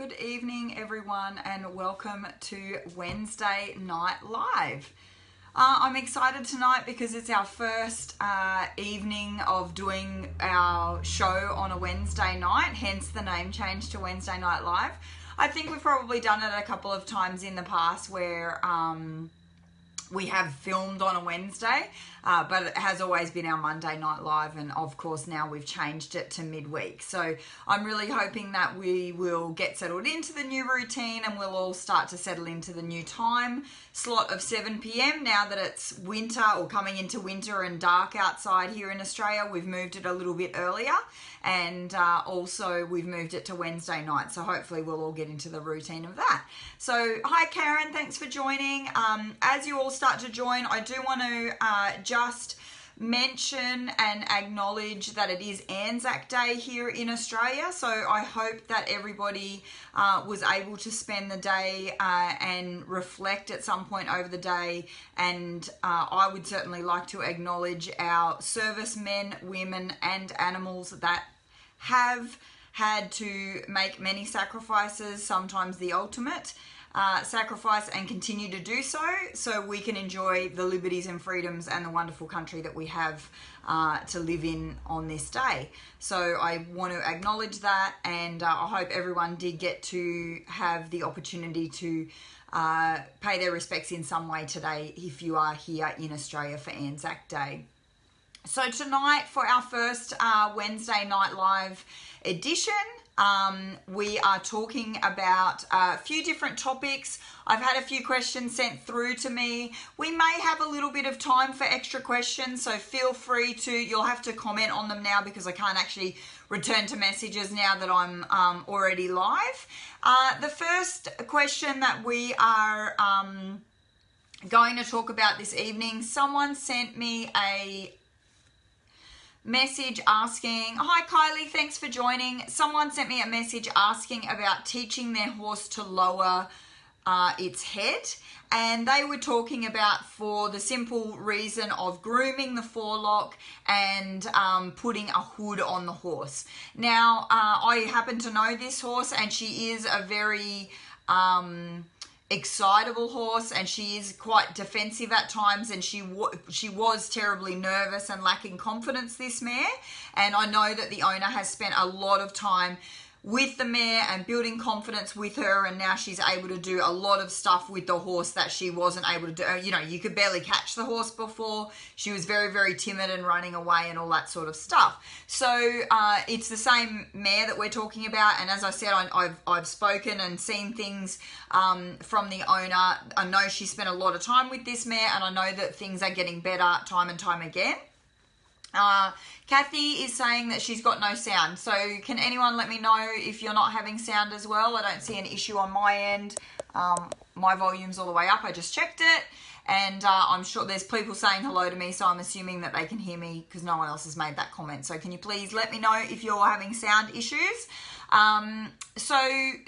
Good evening, everyone, and welcome to Wednesday Night Live. Uh, I'm excited tonight because it's our first uh, evening of doing our show on a Wednesday night, hence the name change to Wednesday Night Live. I think we've probably done it a couple of times in the past where. Um, we have filmed on a Wednesday, uh, but it has always been our Monday night live, and of course now we've changed it to midweek. So I'm really hoping that we will get settled into the new routine and we'll all start to settle into the new time slot of 7 p.m. Now that it's winter or coming into winter and dark outside here in Australia, we've moved it a little bit earlier, and uh, also we've moved it to Wednesday night. So hopefully we'll all get into the routine of that. So hi Karen, thanks for joining. Um, as you all start to join, I do want to uh, just mention and acknowledge that it is Anzac Day here in Australia. So I hope that everybody uh, was able to spend the day uh, and reflect at some point over the day. And uh, I would certainly like to acknowledge our servicemen, women, and animals that have had to make many sacrifices, sometimes the ultimate uh, sacrifice and continue to do so, so we can enjoy the liberties and freedoms and the wonderful country that we have uh, to live in on this day. So I want to acknowledge that, and uh, I hope everyone did get to have the opportunity to. Uh, pay their respects in some way today if you are here in Australia for Anzac Day. So, tonight for our first uh, Wednesday Night Live edition, um, we are talking about a few different topics. I've had a few questions sent through to me. We may have a little bit of time for extra questions, so feel free to, you'll have to comment on them now because I can't actually return to messages now that I'm um, already live. Uh, the first question that we are um, going to talk about this evening, someone sent me a message asking, Hi Kylie, thanks for joining. Someone sent me a message asking about teaching their horse to lower uh, its head. And they were talking about for the simple reason of grooming the forelock and um, putting a hood on the horse. Now, uh, I happen to know this horse, and she is a very um, excitable horse and she is quite defensive at times and she she was terribly nervous and lacking confidence this mare. And I know that the owner has spent a lot of time with the mare and building confidence with her and now she's able to do a lot of stuff with the horse that she wasn't able to do. You know you could barely catch the horse before. She was very very timid and running away and all that sort of stuff. So uh, it's the same mare that we're talking about and as i said I, have I've spoken and seen things um, from the owner. I know she spent a lot of time with this mare and i know that things are getting better time and time again uh, Kathy is saying that she's got no sound. So can anyone let me know if you're not having sound as well? I don't see an issue on my end. Um, my volume's all the way up. I just checked it. And uh, I'm sure there's people saying hello to me, so I'm assuming that they can hear me because no one else has made that comment. So can you please let me know if you're having sound issues? Um, so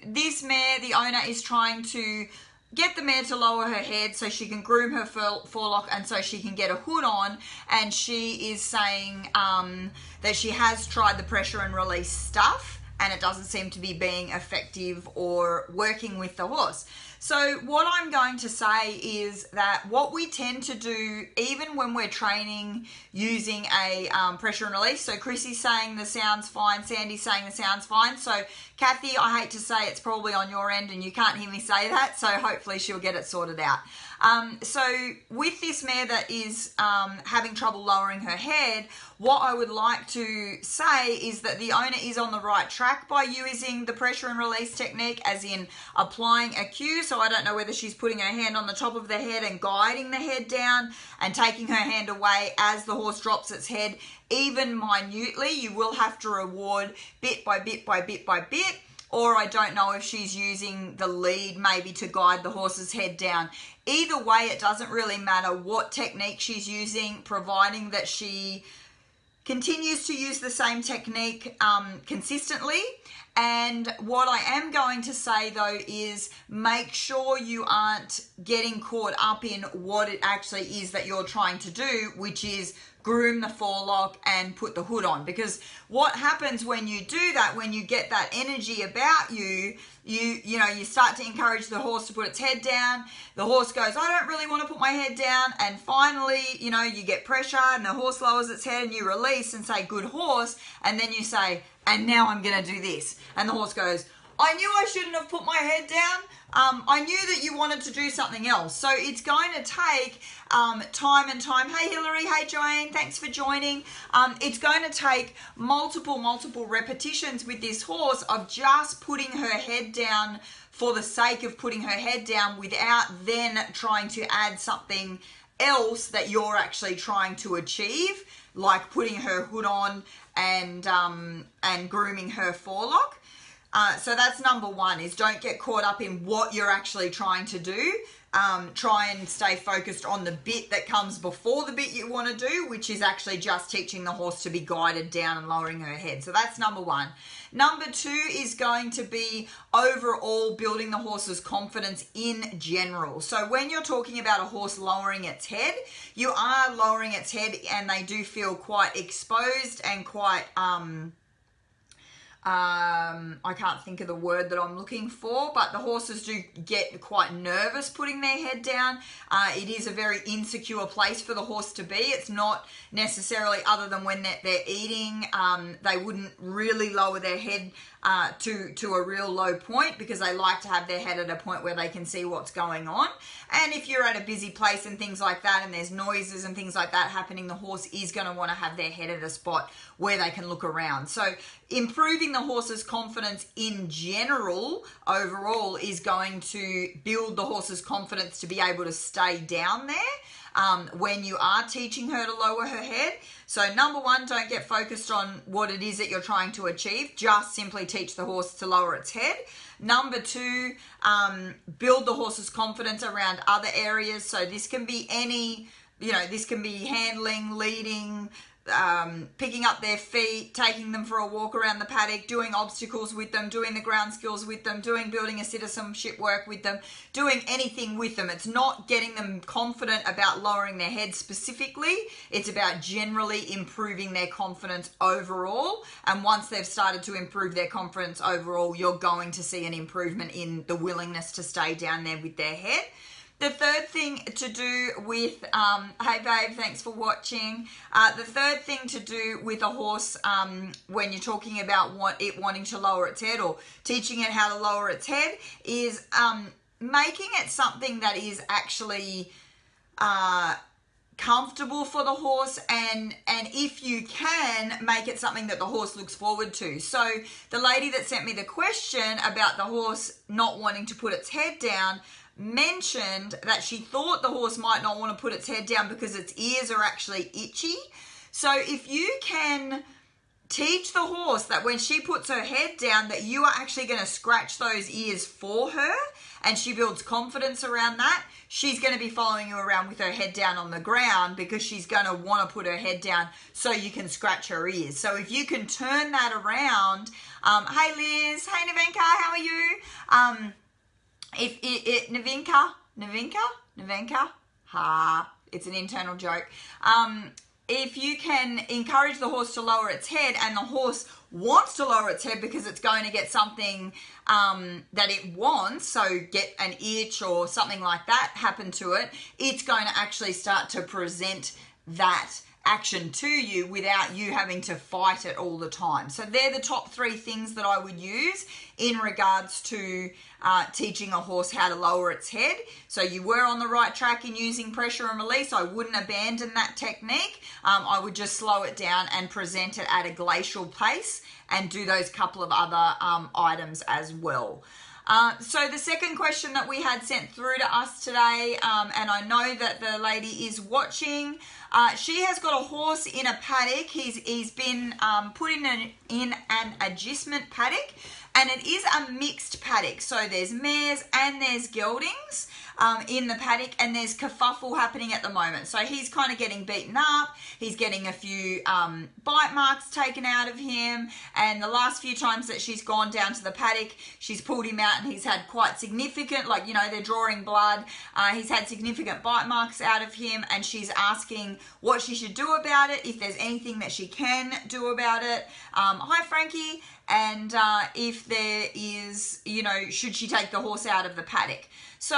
this mare, the owner is trying to get the mare to lower her head so she can groom her forelock and so she can get a hood on. And she is saying um, that she has tried the pressure and release stuff and it doesn't seem to be being effective or working with the horse. So, what I'm going to say is that what we tend to do, even when we're training using a um, pressure and release, so Chrissy's saying the sound's fine, Sandy's saying the sound's fine. So, Kathy, I hate to say it's probably on your end and you can't hear me say that, so hopefully she'll get it sorted out. Um, so with this mare that is um, having trouble lowering her head, what I would like to say is that the owner is on the right track by using the pressure and release technique, as in applying a cue. So I don't know whether she's putting her hand on the top of the head and guiding the head down and taking her hand away as the horse drops its head, even minutely. You will have to reward bit by bit by bit by bit or I don't know if she's using the lead maybe to guide the horse's head down. Either way, it doesn't really matter what technique she's using, providing that she continues to use the same technique um, consistently. And what I am going to say though is make sure you aren't getting caught up in what it actually is that you're trying to do, which is groom the forelock, and put the hood on. Because what happens when you do that, when you get that energy about you, you you know you start to encourage the horse to put its head down. The horse goes i don't really want to put my head down. And finally you know you get pressure and the horse lowers its head and you release and say good horse. And then you say and now i'm going to do this. And the horse goes I knew I shouldn't have put my head down. Um, I knew that you wanted to do something else. So it's going to take um, time and time. Hey, Hillary. Hey, Joanne. Thanks for joining. Um, it's going to take multiple, multiple repetitions with this horse of just putting her head down for the sake of putting her head down without then trying to add something else that you're actually trying to achieve, like putting her hood on and um, and grooming her forelock. Uh, so that's number one is don't get caught up in what you're actually trying to do. Um, try and stay focused on the bit that comes before the bit you want to do, which is actually just teaching the horse to be guided down and lowering her head. So that's number one. Number two is going to be overall building the horse's confidence in general. So when you're talking about a horse lowering its head, you are lowering its head and they do feel quite exposed and quite. Um, um, I can't think of the word that I'm looking for, but the horses do get quite nervous putting their head down. Uh, it is a very insecure place for the horse to be. It's not necessarily other than when they're, they're eating, um, they wouldn't really lower their head uh, to to a real low point because they like to have their head at a point where they can see what's going on. And if you're at a busy place and things like that, and there's noises and things like that happening, the horse is going to want to have their head at a spot where they can look around. So improving the horse's confidence in general overall is going to build the horse's confidence to be able to stay down there um, when you are teaching her to lower her head. So, number one, don't get focused on what it is that you're trying to achieve. Just simply teach the horse to lower its head. Number two, um, build the horse's confidence around other areas. So, this can be any, you know, this can be handling, leading, um, picking up their feet, taking them for a walk around the paddock, doing obstacles with them, doing the ground skills with them, doing building a citizenship work with them, doing anything with them. It's not getting them confident about lowering their head specifically, it's about generally improving their confidence overall. And once they've started to improve their confidence overall, you're going to see an improvement in the willingness to stay down there with their head. The third thing to do with, um, hey babe, thanks for watching. Uh, the third thing to do with a horse um, when you're talking about what it wanting to lower its head or teaching it how to lower its head is um, making it something that is actually uh, comfortable for the horse and and if you can make it something that the horse looks forward to so the lady that sent me the question about the horse not wanting to put its head down mentioned that she thought the horse might not want to put its head down because its ears are actually itchy. So if you can teach the horse that when she puts her head down that you are actually going to scratch those ears for her and she builds confidence around that she's going to be following you around with her head down on the ground because she's going to want to put her head down so you can scratch her ears so if you can turn that around um, hey liz hey navenka how are you um, if it, it Navinka, Navinka, Navenka, ha, it's an internal joke. Um, if you can encourage the horse to lower its head and the horse wants to lower its head because it's going to get something um, that it wants, so get an itch or something like that happen to it, it's going to actually start to present that action to you without you having to fight it all the time. So they're the top three things that I would use in regards to uh, teaching a horse how to lower its head. So you were on the right track in using pressure and release. I wouldn't abandon that technique. Um, I would just slow it down and present it at a glacial pace and do those couple of other um, items as well. Uh, so the second question that we had sent through to us today, um, and I know that the lady is watching. Uh, she has got a horse in a paddock. He's he's been um, put in an in an agistment paddock, and it is a mixed paddock. So there's mares and there's geldings. Um, in the paddock, and there's kerfuffle happening at the moment. So he's kind of getting beaten up. He's getting a few um, bite marks taken out of him, and the last few times that she's gone down to the paddock, she's pulled him out, and he's had quite significant, like you know, they're drawing blood. Uh, he's had significant bite marks out of him, and she's asking what she should do about it, if there's anything that she can do about it. Um, hi, Frankie and uh, if there is, you know, should she take the horse out of the paddock. So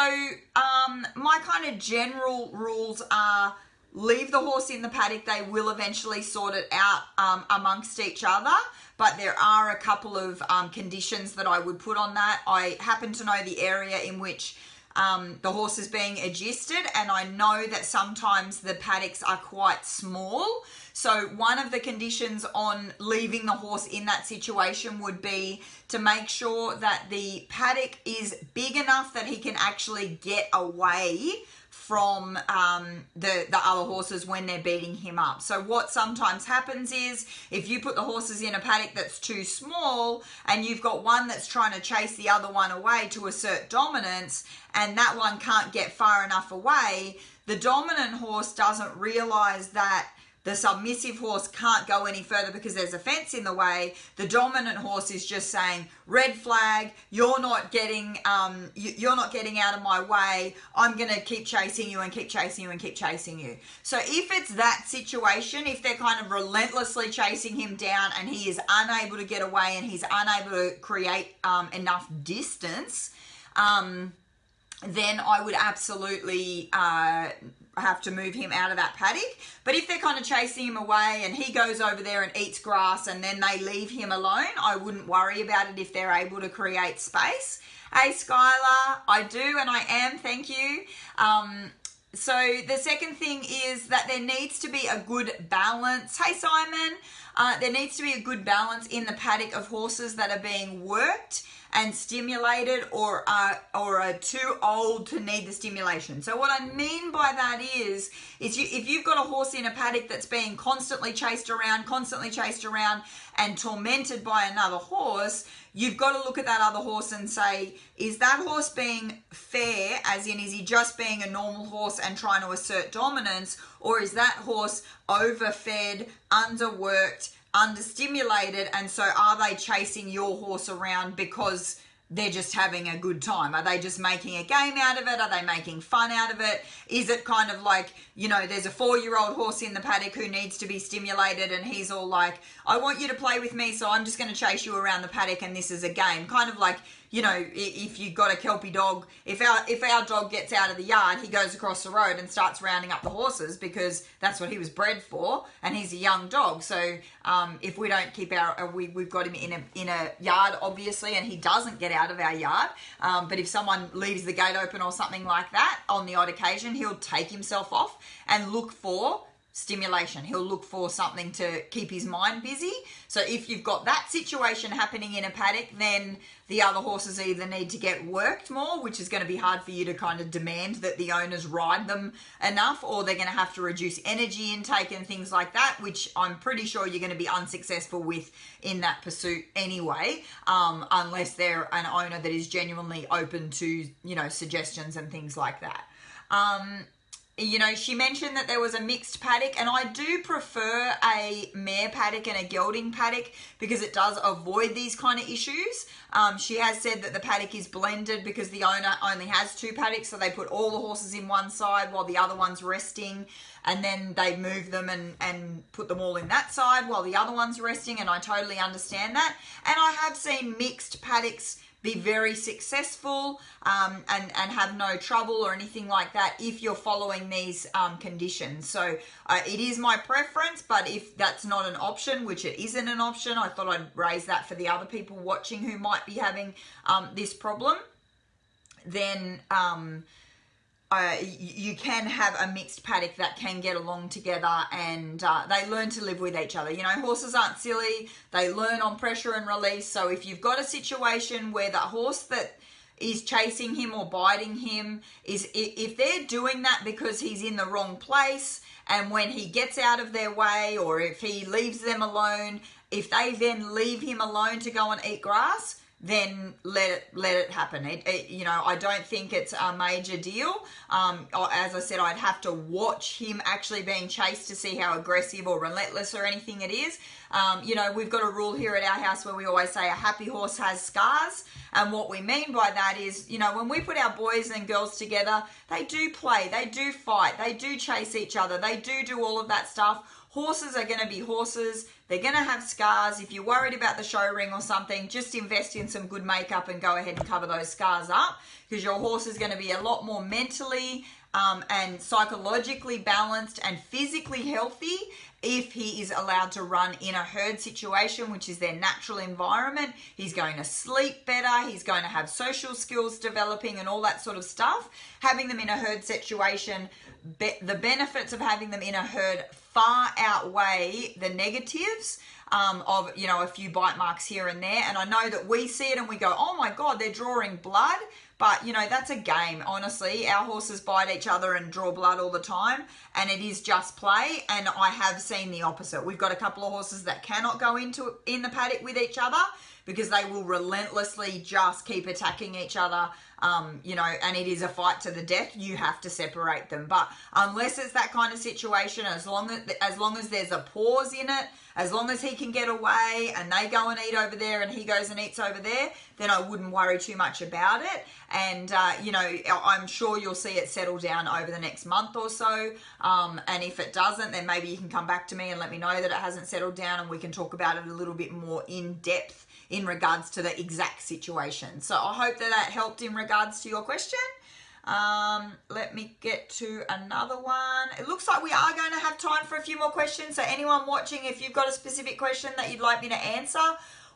um, my kind of general rules are leave the horse in the paddock. They will eventually sort it out um, amongst each other. But there are a couple of um, conditions that I would put on that. I happen to know the area in which um, the horse is being agisted, and I know that sometimes the paddocks are quite small. So, one of the conditions on leaving the horse in that situation would be to make sure that the paddock is big enough that he can actually get away from um, the the other horses when they're beating him up. So what sometimes happens is if you put the horses in a paddock that's too small and you've got one that's trying to chase the other one away to assert dominance and that one can't get far enough away, the dominant horse doesn't realize that the submissive horse can't go any further because there's a fence in the way. The dominant horse is just saying, "Red flag! You're not getting, um, you're not getting out of my way. I'm gonna keep chasing you and keep chasing you and keep chasing you." So if it's that situation, if they're kind of relentlessly chasing him down and he is unable to get away and he's unable to create um, enough distance. Um, then I would absolutely uh, have to move him out of that paddock. But if they're kind of chasing him away and he goes over there and eats grass and then they leave him alone, I wouldn't worry about it if they're able to create space. Hey, Skylar, I do and I am, thank you. Um, so the second thing is that there needs to be a good balance. Hey, Simon, uh, there needs to be a good balance in the paddock of horses that are being worked and stimulated or are, or are too old to need the stimulation. So what I mean by that is, is you, if you've got a horse in a paddock that's being constantly chased around, constantly chased around and tormented by another horse, you've got to look at that other horse and say, is that horse being fair, as in, is he just being a normal horse and trying to assert dominance, or is that horse overfed, underworked, understimulated and so are they chasing your horse around because they're just having a good time? Are they just making a game out of it? Are they making fun out of it? Is it kind of like, you know, there's a four year old horse in the paddock who needs to be stimulated and he's all like, I want you to play with me, so I'm just going to chase you around the paddock and this is a game. Kind of like you know, if you've got a kelpie dog, if our if our dog gets out of the yard, he goes across the road and starts rounding up the horses because that's what he was bred for, and he's a young dog. So um, if we don't keep our, uh, we we've got him in a in a yard, obviously, and he doesn't get out of our yard. Um, but if someone leaves the gate open or something like that, on the odd occasion, he'll take himself off and look for stimulation. He'll look for something to keep his mind busy. So if you've got that situation happening in a paddock, then the other horses either need to get worked more, which is going to be hard for you to kind of demand that the owners ride them enough, or they're going to have to reduce energy intake and things like that, which I'm pretty sure you're going to be unsuccessful with in that pursuit anyway, um, unless they're an owner that is genuinely open to, you know, suggestions and things like that. Um, you know, she mentioned that there was a mixed paddock, and I do prefer a mare paddock and a gelding paddock because it does avoid these kind of issues. Um, she has said that the paddock is blended because the owner only has two paddocks, so they put all the horses in one side while the other one's resting, and then they move them and, and put them all in that side while the other one's resting, and I totally understand that. And I have seen mixed paddocks be very successful um, and, and have no trouble or anything like that if you're following these um, conditions. So uh, it is my preference, but if that's not an option, which it isn't an option, I thought I'd raise that for the other people watching who might be having um, this problem, then um, you can have a mixed paddock that can get along together and uh, they learn to live with each other. You know, horses aren't silly, they learn on pressure and release. So if you've got a situation where the horse that is chasing him or biting him is if they're doing that because he's in the wrong place and when he gets out of their way or if he leaves them alone if they then leave him alone to go and eat grass then let it let it happen. It, it, you know, I don't think it's a major deal. Um, as I said, I'd have to watch him actually being chased to see how aggressive or relentless or anything it is. Um, you know, we've got a rule here at our house where we always say a happy horse has scars. And what we mean by that is, you know, when we put our boys and girls together, they do play, they do fight, they do chase each other, they do do all of that stuff. Horses are going to be horses. They're going to have scars. If you're worried about the show ring or something, just invest in some good makeup and go ahead and cover those scars up because your horse is going to be a lot more mentally um, and psychologically balanced and physically healthy if he is allowed to run in a herd situation, which is their natural environment. He's going to sleep better, he's going to have social skills developing, and all that sort of stuff. Having them in a herd situation, be- the benefits of having them in a herd far outweigh the negatives. Um, of you know a few bite marks here and there and i know that we see it and we go oh my god they're drawing blood but, you know, that's a game, honestly. Our horses bite each other and draw blood all the time, and it is just play. And I have seen the opposite. We've got a couple of horses that cannot go into in the paddock with each other because they will relentlessly just keep attacking each other. Um, you know, and it is a fight to the death. You have to separate them. But unless it's that kind of situation, as long as as long as there's a pause in it, as long as he can get away and they go and eat over there and he goes and eats over there, then I wouldn't worry too much about it. And, uh, you know, I'm sure you'll see it settle down over the next month or so. Um, and if it doesn't, then maybe you can come back to me and let me know that it hasn't settled down and we can talk about it a little bit more in depth in regards to the exact situation. So I hope that that helped in regards to your question. Um, let me get to another one. It looks like we are going to have time for a few more questions. So anyone watching, if you've got a specific question that you'd like me to answer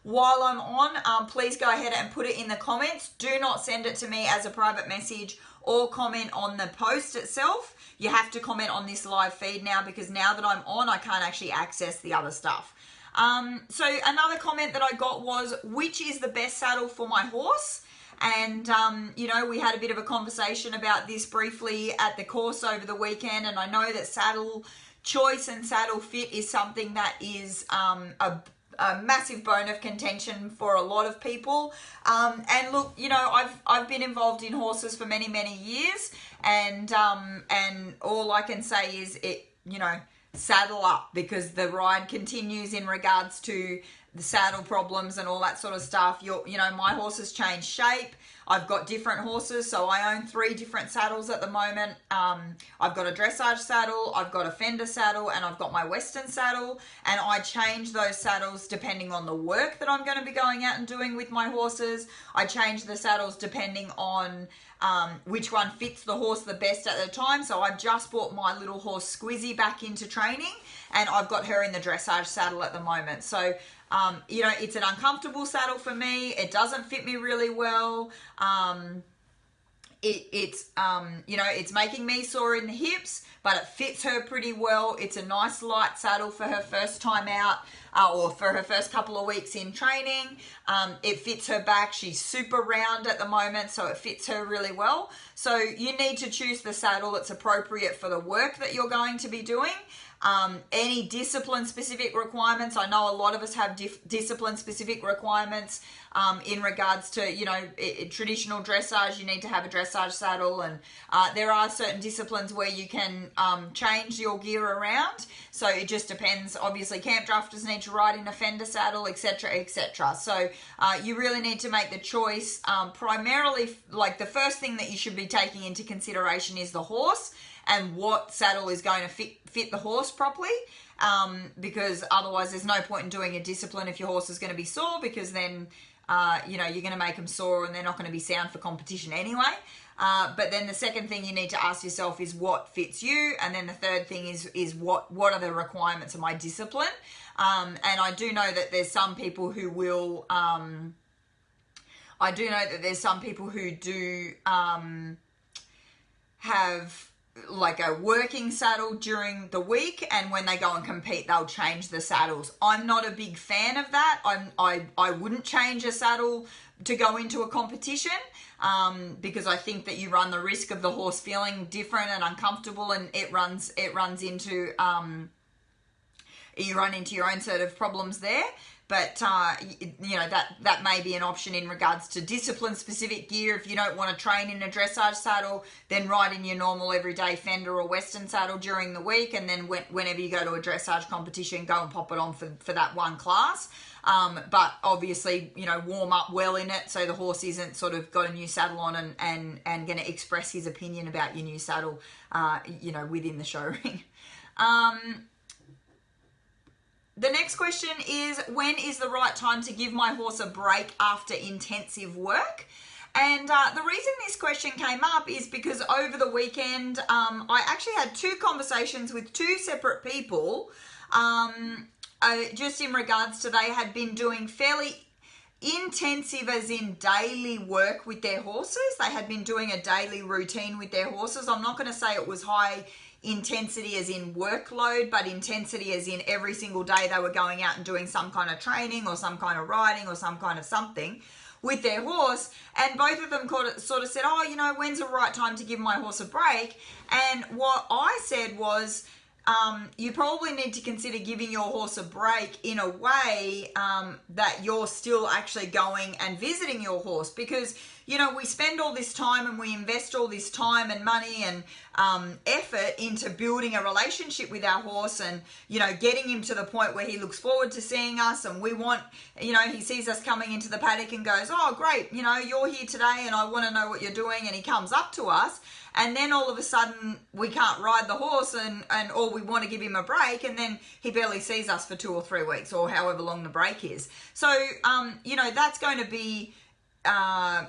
while I'm on, um, please go ahead and put it in the comments. Do not send it to me as a private message or comment on the post itself. You have to comment on this live feed now because now that I'm on, I can't actually access the other stuff. Um, so another comment that I got was, which is the best saddle for my horse? And, um, you know, we had a bit of a conversation about this briefly at the course over the weekend. And I know that saddle choice and saddle fit is something that is um, a, a, massive bone of contention for a lot of people. Um, and look, you know, I've I've been involved in horses for many many years, and um, and all I can say is it, you know, saddle up because the ride continues in regards to the saddle problems and all that sort of stuff. you you know, my horses change shape. I've got different horses, so I own three different saddles at the moment. Um, I've got a dressage saddle, I've got a fender saddle, and I've got my western saddle. And I change those saddles depending on the work that I'm going to be going out and doing with my horses. I change the saddles depending on um, which one fits the horse the best at the time. So I've just brought my little horse Squizzy back into training, and I've got her in the dressage saddle at the moment. So um, you know, it's an uncomfortable saddle for me. It doesn't fit me really well. Um, it, it's um, you know it's making me sore in the hips but it fits her pretty well. It's a nice light saddle for her first time out uh, or for her first couple of weeks in training. Um, it fits her back. She's super round at the moment so it fits her really well. So you need to choose the saddle that's appropriate for the work that you're going to be doing um, any discipline specific requirements. I know a lot of us have dif- discipline specific requirements um, in regards to, you know, it, it, traditional dressage, you need to have a dressage saddle, and uh, there are certain disciplines where you can um, change your gear around. So it just depends. Obviously, camp drafters need to ride in a fender saddle, etc., etc. So uh, you really need to make the choice. Um, primarily, like the first thing that you should be taking into consideration is the horse and what saddle is going to fit fit the horse properly. Um, because otherwise, there's no point in doing a discipline if your horse is going to be sore because then uh, you know you're going to make them sore and they're not going to be sound for competition anyway. Uh, but then the second thing you need to ask yourself is what fits you, and then the third thing is is what what are the requirements of my discipline. Um, and I do know that there's some people who will. Um, I do know that there's some people who do um, have like a working saddle during the week and when they go and compete they'll change the saddles. I'm not a big fan of that. I'm i, I wouldn't change a saddle to go into a competition um, because i think that you run the risk of the horse feeling different and uncomfortable and it runs it runs into um, you run into your own set of problems there but uh, you know that that may be an option in regards to discipline specific gear. If you don't want to train in a dressage saddle, then ride in your normal everyday fender or western saddle during the week, and then when, whenever you go to a dressage competition, go and pop it on for, for that one class. Um, but obviously, you know, warm up well in it so the horse isn't sort of got a new saddle on and and, and going to express his opinion about your new saddle, uh, you know, within the show ring. Um, the next question is when is the right time to give my horse a break after intensive work? And uh, the reason this question came up is because over the weekend, um, I actually had two conversations with two separate people um, uh, just in regards to they had been doing fairly intensive as in daily work with their horses. They had been doing a daily routine with their horses. I'm not going to say it was high intensity as in workload, but intensity as in every single day they were going out and doing some kind of training or some kind of riding or some kind of something with their horse. And both of them sort of said, Oh, you know, when's the right time to give my horse a break? And what I said was, um, you probably need to consider giving your horse a break in a way um, that you're still actually going and visiting your horse because you know, we spend all this time and we invest all this time and money and um, effort into building a relationship with our horse and, you know, getting him to the point where he looks forward to seeing us and we want, you know, he sees us coming into the paddock and goes, oh, great, you know, you're here today and I want to know what you're doing. And he comes up to us and then all of a sudden we can't ride the horse and, and or we want to give him a break and then he barely sees us for two or three weeks or however long the break is. So um, you know that's going to be uh,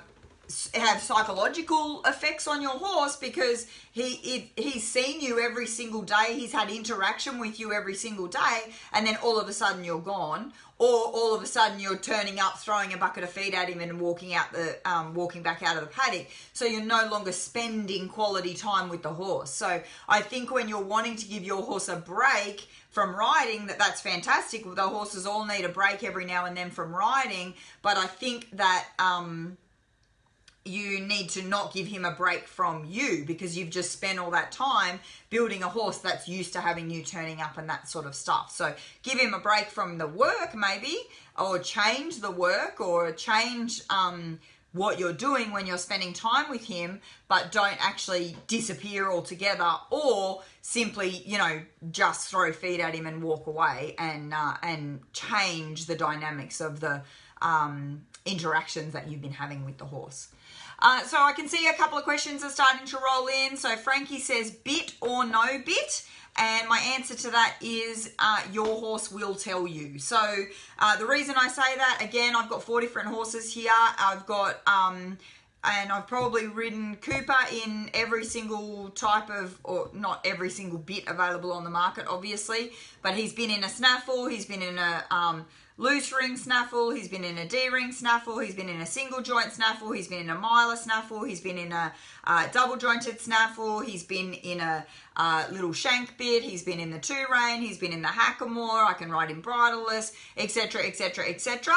have psychological effects on your horse because he he's seen you every single day he's had interaction with you every single day and then all of a sudden you're gone or all of a sudden you're turning up throwing a bucket of feed at him and walking out the um, walking back out of the paddock. So you're no longer spending quality time with the horse. So i think when you're wanting to give your horse a break from riding that that's fantastic. The horses all need a break every now and then from riding. But i think that um, you need to not give him a break from you because you've just spent all that time building a horse that's used to having you turning up and that sort of stuff. So give him a break from the work maybe, or change the work, or change um, what you're doing when you're spending time with him, but don't actually disappear altogether, or simply, you know, just throw feed at him and walk away and uh, and change the dynamics of the um, interactions that you've been having with the horse. Uh, so I can see a couple of questions are starting to roll in. So Frankie says bit or no bit. And my answer to that is uh, your horse will tell you. So uh, the reason I say that, again, I've got four different horses here. I've got, um, and I've probably ridden Cooper in every single type of, or not every single bit available on the market, obviously, but he's been in a snaffle, he's been in a um, loose ring snaffle, he's been in a D ring snaffle, he's been in a single joint snaffle, he's been in a Myler snaffle, he's been in a uh, double jointed snaffle, he's been in a uh, little shank bit, he's been in the two rein, he's been in the hackamore, I can ride him bridleless, etc., etc., etc.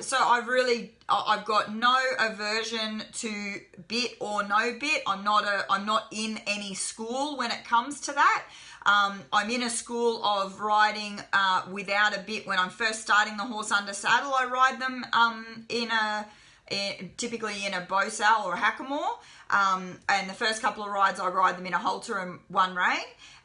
So I've really, I've got no aversion to bit or no bit. I'm not a, I'm not in any school when it comes to that. Um, I'm in a school of riding uh, without a bit. When I'm first starting the horse under saddle, I ride them um, in a in, typically in a bosal or a hackamore. Um, and the first couple of rides, I ride them in a halter and one rein.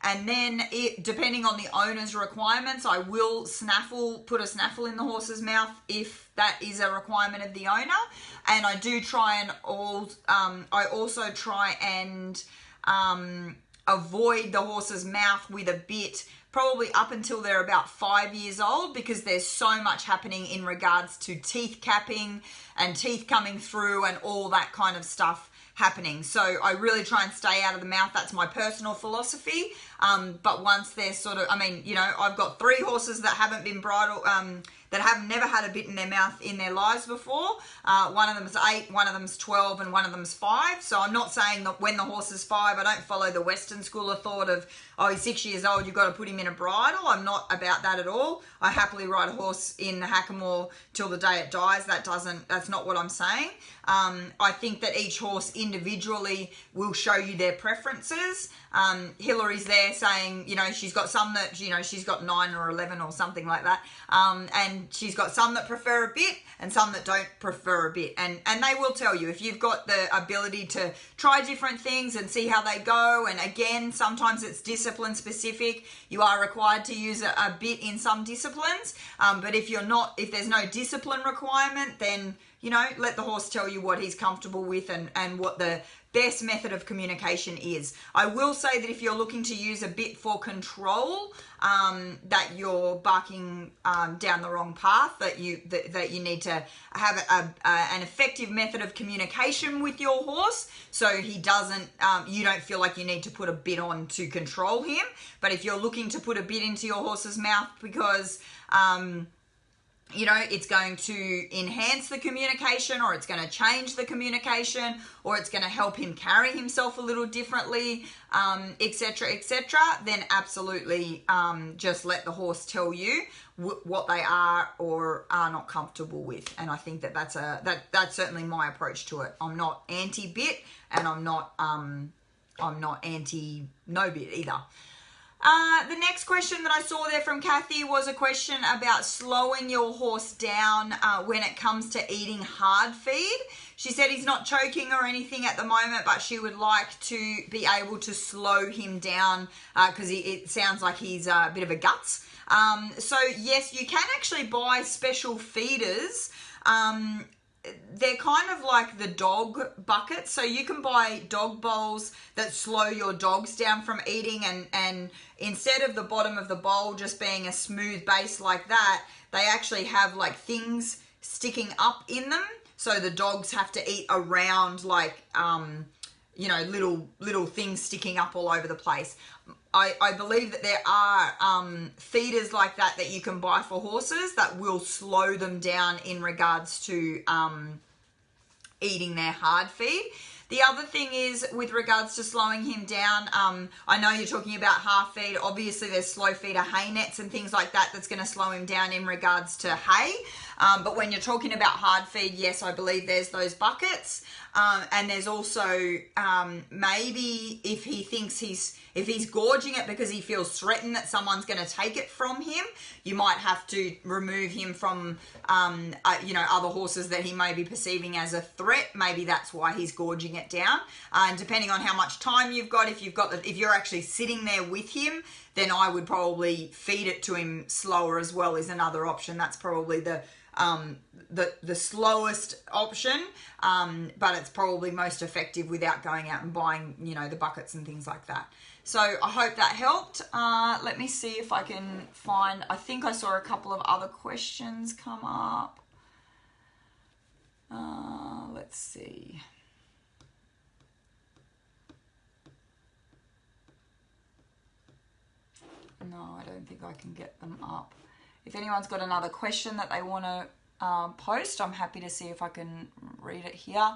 And then, it, depending on the owner's requirements, I will snaffle, put a snaffle in the horse's mouth if that is a requirement of the owner. And I do try and all. Um, I also try and um, avoid the horse's mouth with a bit probably up until they're about five years old because there's so much happening in regards to teeth capping and teeth coming through and all that kind of stuff happening. So I really try and stay out of the mouth. That's my personal philosophy. Um, but once they're sort of, I mean, you know, I've got three horses that haven't been bridle, um, that have never had a bit in their mouth in their lives before. Uh, one of them's eight, one of them's 12, and one of them's five. So I'm not saying that when the horse is five, I don't follow the Western school of thought of, oh, he's six years old, you've got to put him in a bridle. I'm not about that at all. I happily ride a horse in the hackamore till the day it dies. That doesn't, that's not what I'm saying. Um, I think that each horse individually will show you their preferences. Um, Hillary's there saying, you know, she's got some that, you know, she's got nine or 11 or something like that. Um, and she's got some that prefer a bit and some that don't prefer a bit. And and they will tell you if you've got the ability to try different things and see how they go. And again sometimes it's discipline specific. You are required to use a, a bit in some disciplines. Um, but if you're not if there's no discipline requirement then you know let the horse tell you what he's comfortable with and and what the best method of communication is. I will say that if you're looking to use a bit for control, um, that you're barking um, down the wrong path. That you that, that you need to have a, a, an effective method of communication with your horse, so he doesn't. Um, you don't feel like you need to put a bit on to control him. But if you're looking to put a bit into your horse's mouth because um, you know, it's going to enhance the communication or it's going to change the communication or it's going to help him carry himself a little differently, etc., um, etc., et then absolutely um, just let the horse tell you w- what they are or are not comfortable with. And I think that that's a that that's certainly my approach to it. I'm not anti bit and I'm not um, I'm not anti no bit either. Uh, the next question that I saw there from Kathy was a question about slowing your horse down uh, when it comes to eating hard feed. She said he's not choking or anything at the moment, but she would like to be able to slow him down because uh, it sounds like he's a bit of a guts. Um, so, yes, you can actually buy special feeders um, they're kind of like the dog buckets. So you can buy dog bowls that slow your dogs down from eating and, and instead of the bottom of the bowl just being a smooth base like that, they actually have like things sticking up in them. So the dogs have to eat around like um, you know, little little things sticking up all over the place. I, I believe that there are um, feeders like that that you can buy for horses that will slow them down in regards to um, eating their hard feed. The other thing is with regards to slowing him down, um, I know you're talking about half feed. Obviously, there's slow feeder hay nets and things like that that's going to slow him down in regards to hay. Um, but when you're talking about hard feed, yes, I believe there's those buckets. Um, and there's also um, maybe if he thinks he's if he's gorging it because he feels threatened that someone's going to take it from him, you might have to remove him from um, uh, you know other horses that he may be perceiving as a threat. Maybe that's why he's gorging it down. Uh, and depending on how much time you've got, if you've got the, if you're actually sitting there with him, then I would probably feed it to him slower as well. Is another option. That's probably the um, the the slowest option, um, but it's probably most effective without going out and buying you know the buckets and things like that. So I hope that helped. Uh, let me see if I can find. I think I saw a couple of other questions come up. Uh, let's see. No, I don't think I can get them up. If anyone's got another question that they want to um, post, I'm happy to see if I can read it here.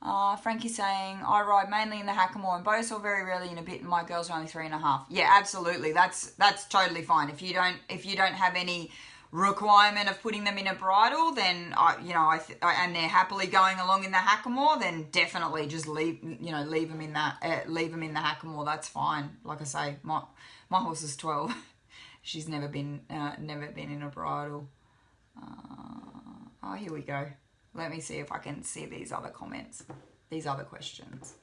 Uh, Frankie saying, I ride mainly in the Hackamore and Bosal, very rarely in a bit, and my girls are only three and a half. Yeah, absolutely. That's that's totally fine. If you don't if you don't have any requirement of putting them in a bridle, then I, you know, I, th- and they're happily going along in the Hackamore, then definitely just leave, you know, leave them in that, uh, leave them in the Hackamore. That's fine. Like I say, my my horse is twelve. She's never been uh, never been in a bridle. Uh, oh, here we go. Let me see if I can see these other comments, these other questions.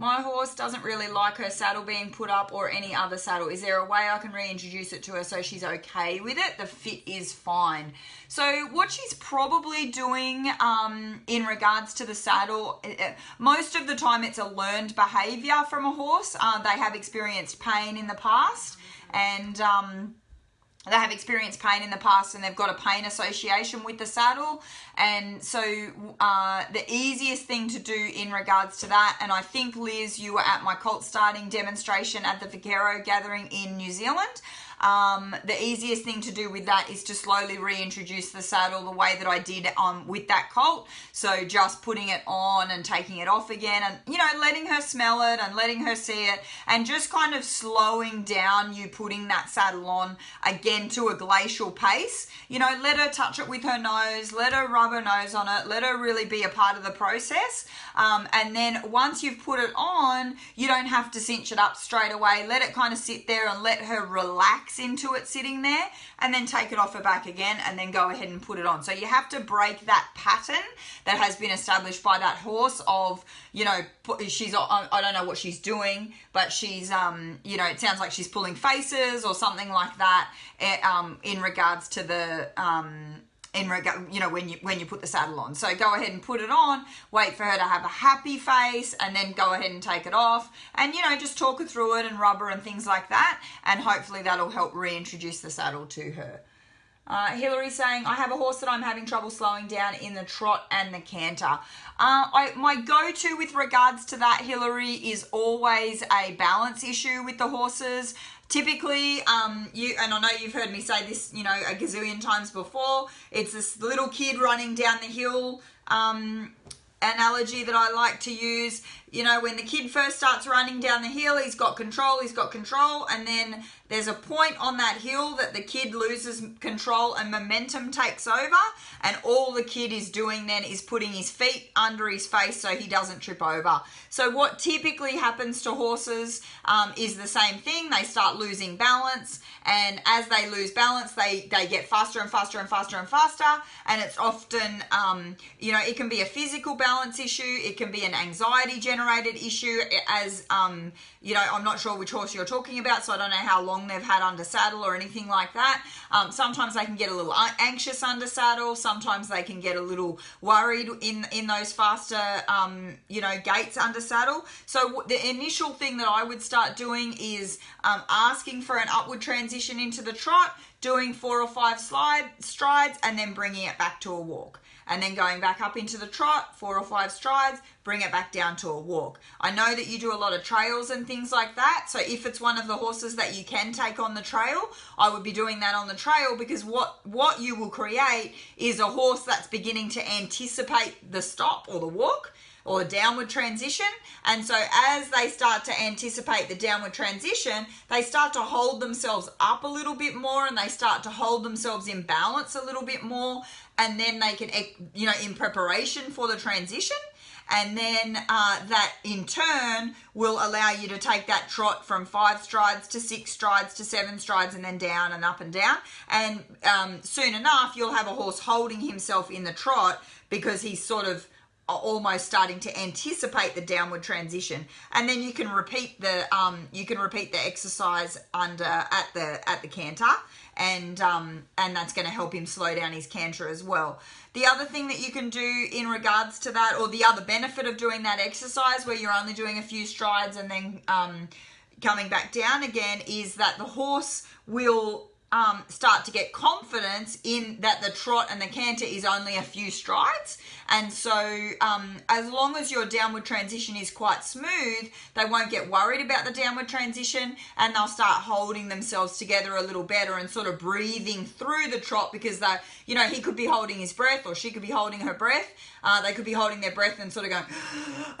My horse doesn't really like her saddle being put up or any other saddle. Is there a way I can reintroduce it to her so she's okay with it? The fit is fine. So what she's probably doing um, in regards to the saddle, eh, eh, most of the time it's a learned behavior from a horse. Uh, they have experienced pain in the past and... Um, they have experienced pain in the past and they've got a pain association with the saddle. And so, uh, the easiest thing to do in regards to that, and I think Liz, you were at my colt starting demonstration at the Vaquero gathering in New Zealand. Um, the easiest thing to do with that is to slowly reintroduce the saddle the way that I did um, with that colt. So just putting it on and taking it off again and, you know, letting her smell it and letting her see it and just kind of slowing down you putting that saddle on again to a glacial pace. You know, let her touch it with her nose, let her rub her nose on it, let her really be a part of the process. Um, and then once you've put it on, you don't have to cinch it up straight away. Let it kind of sit there and let her relax into it sitting there and then take it off her back again and then go ahead and put it on. So you have to break that pattern that has been established by that horse of, you know, she's, I don't know what she's doing, but she's, um, you know, it sounds like she's pulling faces or something like that eh, um, in regards to the, um, in regard you know when you when you put the saddle on. So go ahead and put it on wait for her to have a happy face and then go ahead and take it off and you know just talk her through it and rub her and things like that and hopefully that'll help reintroduce the saddle to her. Uh, Hillary saying, I have a horse that I'm having trouble slowing down in the trot and the canter. Uh, I, my go to with regards to that, Hillary, is always a balance issue with the horses typically um, you and i know you've heard me say this you know a gazillion times before it's this little kid running down the hill um, analogy that i like to use you know, when the kid first starts running down the hill, he's got control, he's got control, and then there's a point on that hill that the kid loses control and momentum takes over, and all the kid is doing then is putting his feet under his face so he doesn't trip over. So, what typically happens to horses um, is the same thing. They start losing balance, and as they lose balance, they, they get faster and faster and faster and faster, and it's often, um, you know, it can be a physical balance issue, it can be an anxiety generator generated issue as um, you know i'm not sure which horse you're talking about so i don't know how long they've had under saddle or anything like that. Um, sometimes they can get a little anxious under saddle. Sometimes they can get a little worried in in those faster um, you know gaits under saddle. So the initial thing that i would start doing is um, asking for an upward transition into the trot doing four or five slide strides and then bringing it back to a walk and then going back up into the trot, four or five strides, bring it back down to a walk. I know that you do a lot of trails and things like that. So if it's one of the horses that you can take on the trail, I would be doing that on the trail because what what you will create is a horse that's beginning to anticipate the stop or the walk or downward transition. And so as they start to anticipate the downward transition, they start to hold themselves up a little bit more and they start to hold themselves in balance a little bit more and then they can, you know, in preparation for the transition. And then uh, that in turn will allow you to take that trot from five strides to six strides to seven strides and then down and up and down. And um, soon enough, you'll have a horse holding himself in the trot because he's sort of almost starting to anticipate the downward transition. And then you can repeat the um, you can repeat the exercise under at the at the canter. And um, and that's going to help him slow down his canter as well. The other thing that you can do in regards to that or the other benefit of doing that exercise where you're only doing a few strides and then um, coming back down again is that the horse will um, start to get confidence in that the trot and the canter is only a few strides. And so, um, as long as your downward transition is quite smooth, they won't get worried about the downward transition and they'll start holding themselves together a little better and sort of breathing through the trot because they, you know, he could be holding his breath or she could be holding her breath. Uh, they could be holding their breath and sort of going,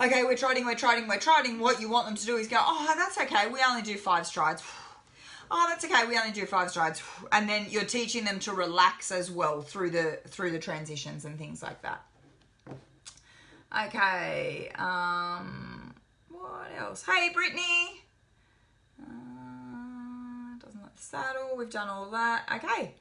okay, we're trotting, we're trotting, we're trotting. What you want them to do is go, oh, that's okay, we only do five strides oh that's okay we only do five strides and then you're teaching them to relax as well through the through the transitions and things like that. Okay um what else? Hey brittany! Uh, doesn't like the saddle we've done all that. Okay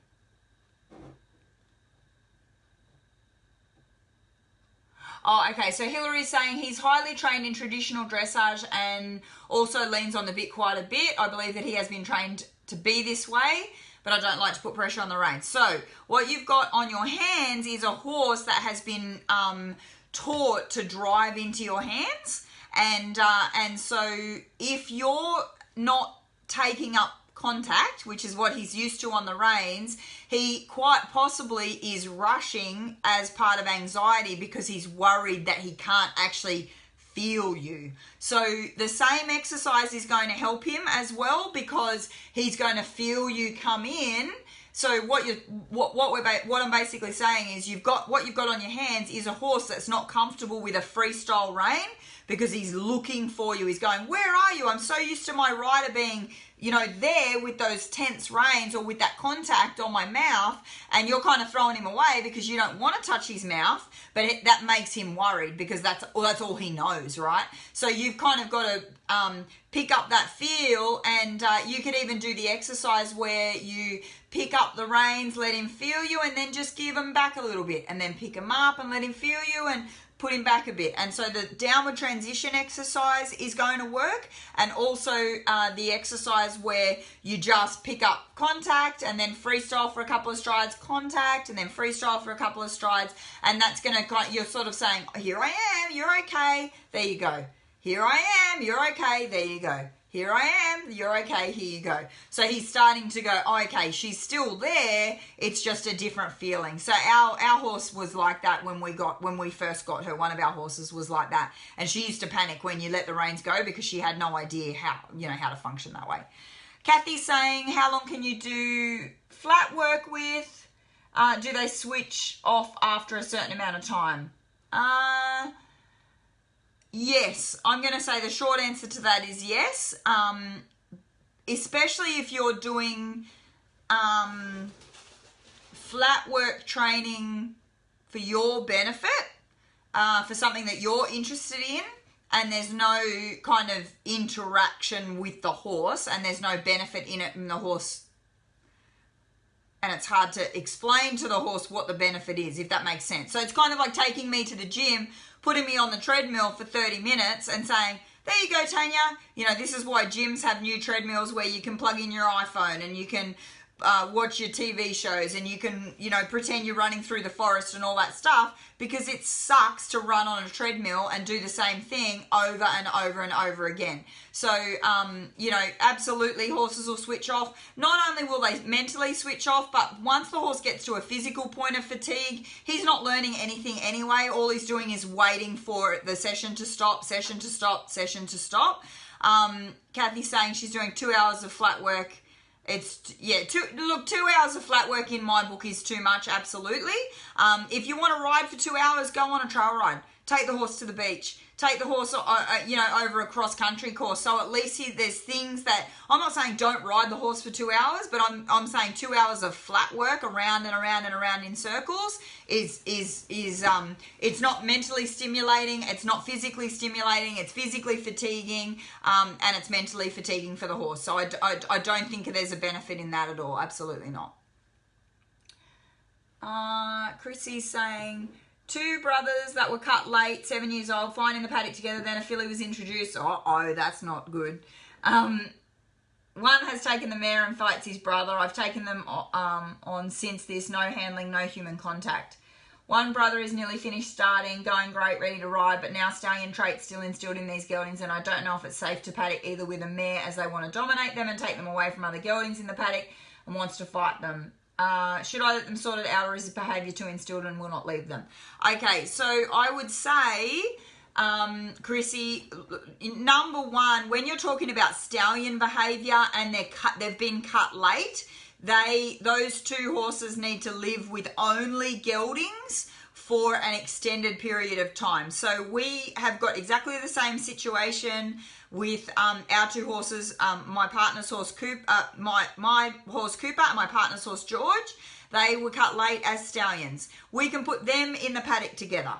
Oh, okay. So Hillary's saying he's highly trained in traditional dressage and also leans on the bit quite a bit. I believe that he has been trained to be this way, but I don't like to put pressure on the reins. So what you've got on your hands is a horse that has been um, taught to drive into your hands. And, uh, and so if you're not taking up contact, which is what he's used to on the reins, he quite possibly is rushing as part of anxiety because he's worried that he can't actually feel you. So the same exercise is going to help him as well because he's going to feel you come in. So what you what what we're what I'm basically saying is you've got what you've got on your hands is a horse that's not comfortable with a freestyle rein because he's looking for you. He's going, "Where are you? I'm so used to my rider being you know, there with those tense reins or with that contact on my mouth, and you're kind of throwing him away because you don't want to touch his mouth, but it, that makes him worried because that's well, that's all he knows, right? So you've kind of got to um, pick up that feel, and uh, you could even do the exercise where you pick up the reins, let him feel you, and then just give him back a little bit, and then pick him up and let him feel you, and put him back a bit. And so the downward transition exercise is going to work, and also uh, the exercise where you just pick up contact and then freestyle for a couple of strides, contact, and then freestyle for a couple of strides, and that's going to you're sort of saying, "Here I am, you're okay." There you go. Here I am, you're okay. There you go here I am, you're okay, here you go. So he's starting to go, oh, okay, she's still there, it's just a different feeling. So our our horse was like that when we got when we first got her. One of our horses was like that. And she used to panic when you let the reins go because she had no idea how, you know, how to function that way. Kathy's saying, how long can you do flat work with? Uh, do they switch off after a certain amount of time? Uh Yes, I'm going to say the short answer to that is yes. Um, especially if you're doing um, flat work training for your benefit, uh, for something that you're interested in, and there's no kind of interaction with the horse, and there's no benefit in it, and the horse. And it's hard to explain to the horse what the benefit is, if that makes sense. So it's kind of like taking me to the gym putting me on the treadmill for 30 minutes and saying, there you go, Tanja. You know, this is why gyms have new treadmills where you can plug in your iPhone and you can uh, watch your TV shows and you can, you know, pretend you're running through the forest and all that stuff because it sucks to run on a treadmill and do the same thing over and over and over again. So, um, you know, absolutely horses will switch off. Not only will they mentally switch off, but once the horse gets to a physical point of fatigue, he's not learning anything anyway. All he's doing is waiting for the session to stop, session to stop, session to stop. Um, Kathy's saying she's doing two hours of flat work it's yeah, two look, two hours of flat work in my book is too much, absolutely. Um, if you want to ride for two hours, go on a trail ride. Take the horse to the beach take the horse, uh, uh, you know, over a cross country course. So at least he, there's things that I'm not saying don't ride the horse for two hours, but I'm I'm saying two hours of flat work around and around and around in circles is is is um it's not mentally stimulating, it's not physically stimulating, it's physically fatiguing, um, and it's mentally fatiguing for the horse. So I, I, I don't think there's a benefit in that at all. Absolutely not. Uh, Chrissy's saying Two brothers that were cut late, seven years old, flying in the paddock together. Then a filly was introduced. Oh, oh that's not good. Um, one has taken the mare and fights his brother. I've taken them um, on since this. No handling, no human contact. One brother is nearly finished starting, going great, ready to ride, but now stallion traits still instilled in these geldings, and I don't know if it's safe to paddock either with a mare as they want to dominate them and take them away from other geldings in the paddock and wants to fight them. Uh, should I let them sort it out or is the behaviour too instilled and will not leave them? Okay, so I would say, um, Chrissy, number one, when you're talking about stallion behaviour and they're cut, they've been cut late, they those two horses need to live with only geldings for an extended period of time. So we have got exactly the same situation with um, our two horses, um, my partner's horse Cooper, uh, my my horse Cooper, and my partner's horse George. They were cut late as stallions. We can put them in the paddock together.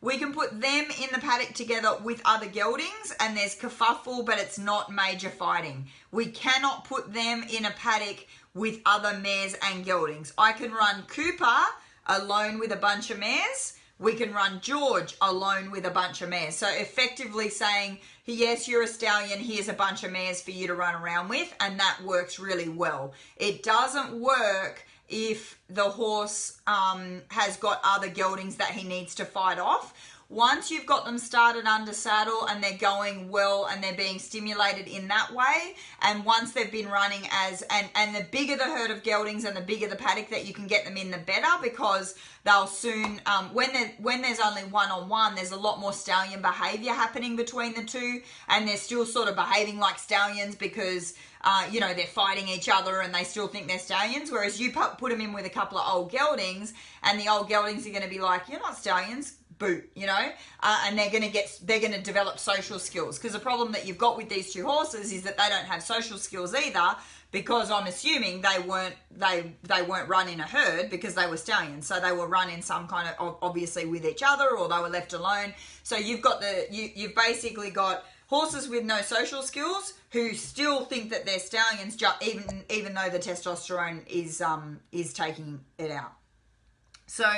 We can put them in the paddock together with other geldings, and there's kerfuffle, but it's not major fighting. We cannot put them in a paddock with other mares and geldings. I can run Cooper alone with a bunch of mares. We can run George alone with a bunch of mares. So effectively saying yes, you're a stallion, here's a bunch of mares for you to run around with, and that works really well. It doesn't work if the horse um, has got other geldings that he needs to fight off. Once you've got them started under saddle and they're going well and they're being stimulated in that way, and once they've been running as and and the bigger the herd of geldings and the bigger the paddock that you can get them in, the better because they'll soon um, when there when there's only one on one, there's a lot more stallion behavior happening between the two, and they're still sort of behaving like stallions because. Uh, you know, they're fighting each other and they still think they're stallions. Whereas you put them in with a couple of old geldings, and the old geldings are going to be like, You're not stallions boot, you know, uh, and they're going to get they're going to develop social skills because the problem that you've got with these two horses is that they don't have social skills either because I'm assuming they weren't they they weren't run in a herd because they were stallions, so they were run in some kind of obviously with each other or they were left alone. So you've got the you you've basically got horses with no social skills who still think that they're stallions even even though the testosterone is um is taking it out. So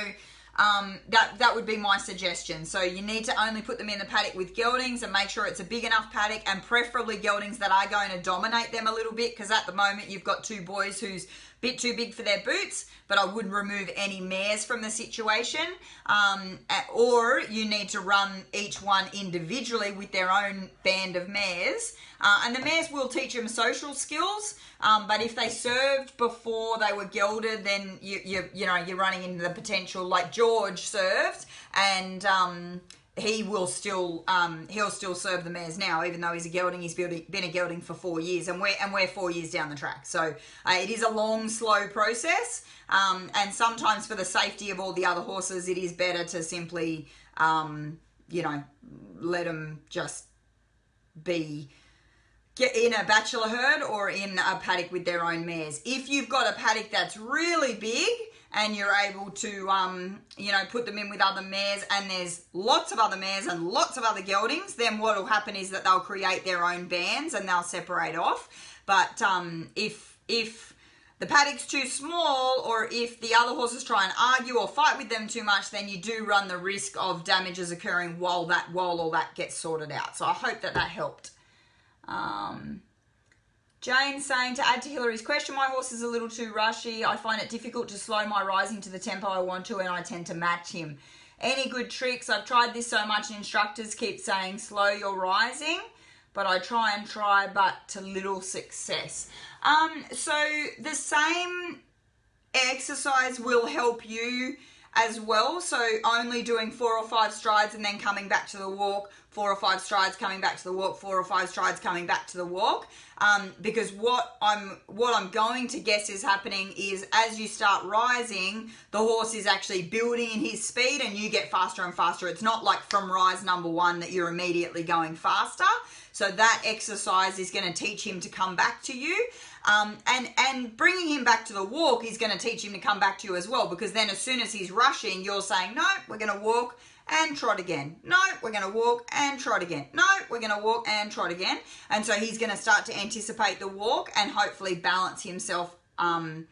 um, that that would be my suggestion. So you need to only put them in the paddock with geldings and make sure it's a big enough paddock and preferably geldings that are going to dominate them a little bit because at the moment you've got two boys who's bit too big for their boots, but I wouldn't remove any mares from the situation. Um, or you need to run each one individually with their own band of mares. Uh, and the mares will teach them social skills, um, but if they served before they were gelded, then you, you, you know, you're running into the potential like George served and, um, he will still um, he'll still serve the mares now, even though he's a gelding. He's been a gelding for four years, and we're and we're four years down the track. So uh, it is a long, slow process, um, and sometimes for the safety of all the other horses, it is better to simply, um, you know, let them just be get in a bachelor herd or in a paddock with their own mares. If you've got a paddock that's really big and you're able to, um, you know, put them in with other mares, and there's lots of other mares and lots of other geldings, then what will happen is that they'll create their own bands and they'll separate off. But um, if if the paddock's too small, or if the other horses try and argue or fight with them too much, then you do run the risk of damages occurring while that while all that gets sorted out. So I hope that that helped. Um, Jane saying to add to Hillary's question, my horse is a little too rushy. I find it difficult to slow my rising to the tempo I want to, and I tend to match him. Any good tricks? I've tried this so much, and instructors keep saying slow your rising, but I try and try, but to little success. Um, so the same exercise will help you as well. So only doing four or five strides and then coming back to the walk, four or five strides coming back to the walk, four or five strides coming back to the walk. Um, because what I'm what I'm going to guess is happening is as you start rising, the horse is actually building in his speed and you get faster and faster. It's not like from rise number one that you're immediately going faster. So that exercise is going to teach him to come back to you. Um, and and bringing him back to the walk is going to teach him to come back to you as well because then as soon as he's rushing, you're saying no, we're going to walk and trot again. No, we're going to walk and trot again. No, we're going to walk and trot again. And so he's going to start to anticipate the walk and hopefully balance himself. Um,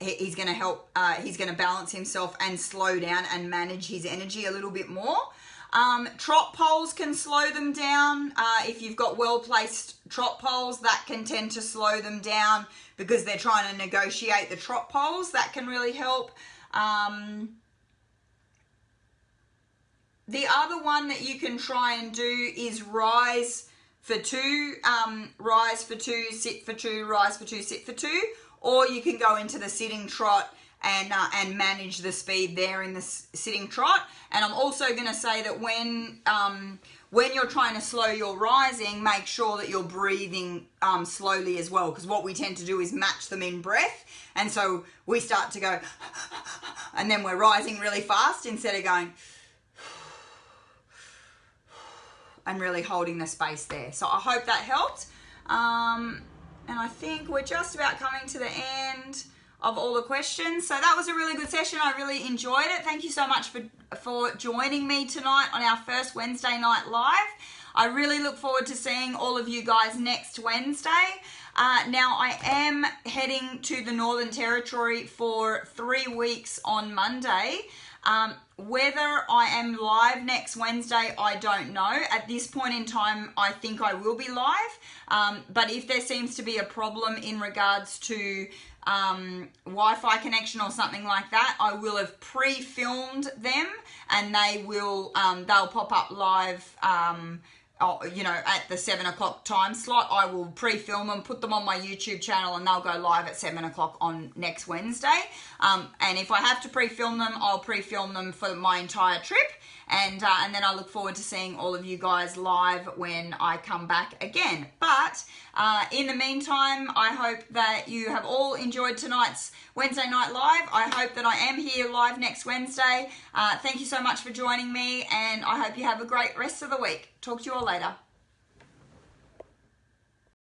he's going to help, uh, he's going to balance himself and slow down and manage his energy a little bit more. Um, trot poles can slow them down. Uh, if you've got well placed trot poles, that can tend to slow them down because they're trying to negotiate the trot poles. That can really help. Um, the other one that you can try and do is rise for two, um, rise for two, sit for two, rise for two, sit for two, or you can go into the sitting trot and uh, and manage the speed there in the sitting trot. And I'm also going to say that when um, when you're trying to slow your rising, make sure that you're breathing um, slowly as well, because what we tend to do is match them in breath, and so we start to go, and then we're rising really fast instead of going and really holding the space there. So I hope that helped. Um, and I think we're just about coming to the end of all the questions. So that was a really good session. I really enjoyed it. Thank you so much for, for joining me tonight on our first Wednesday night live. I really look forward to seeing all of you guys next Wednesday. Uh, now, I am heading to the Northern Territory for three weeks on Monday. Um, whether I am live next Wednesday, I don't know. At this point in time, I think I will be live. Um, but if there seems to be a problem in regards to um, Wi-Fi connection or something like that, I will have pre-filmed them, and they will um, they'll pop up live. Um, oh, you know, at the seven o'clock time slot, I will pre-film them, put them on my YouTube channel, and they'll go live at seven o'clock on next Wednesday. Um, and if I have to pre-film them, I'll pre-film them for my entire trip, and uh, and then I look forward to seeing all of you guys live when I come back again. But uh, in the meantime, I hope that you have all enjoyed tonight's Wednesday night live. I hope that I am here live next Wednesday. Uh, thank you so much for joining me, and I hope you have a great rest of the week. Talk to you all later.